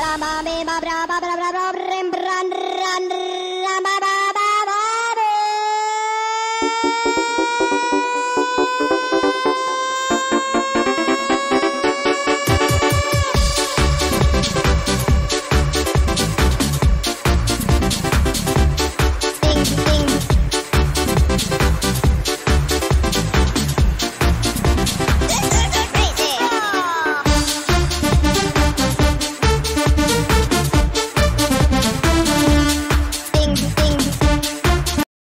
bra ba be ba ba